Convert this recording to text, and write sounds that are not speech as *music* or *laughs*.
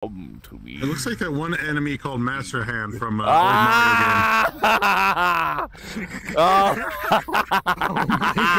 problem to me. It looks like that one enemy called Master Hand from uh, old Mario ah! game. *laughs* Oh. *laughs* oh